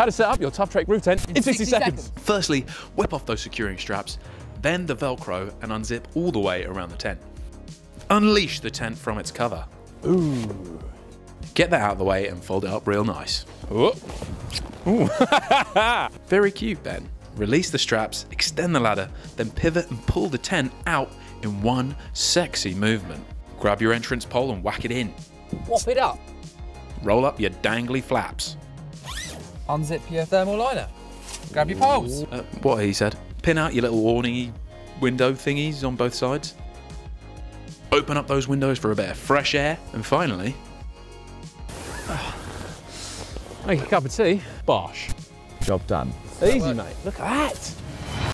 How to set up your Tuff Trek roof tent in, 60, 60 seconds. seconds. Firstly, whip off those securing straps, then the Velcro and unzip all the way around the tent. Unleash the tent from its cover. Ooh. Get that out of the way and fold it up real nice. Ooh. Very cute, Ben. Release the straps, extend the ladder, then pivot and pull the tent out in one sexy movement. Grab your entrance pole and whack it in. Whop it up. Roll up your dangly flaps. Unzip your thermal liner. Grab your poles. Uh, what he said. Pin out your little awning window thingies on both sides. Open up those windows for a bit of fresh air. And finally, Make a cup of tea. Bosh. Job done. Easy, mate. Look at that.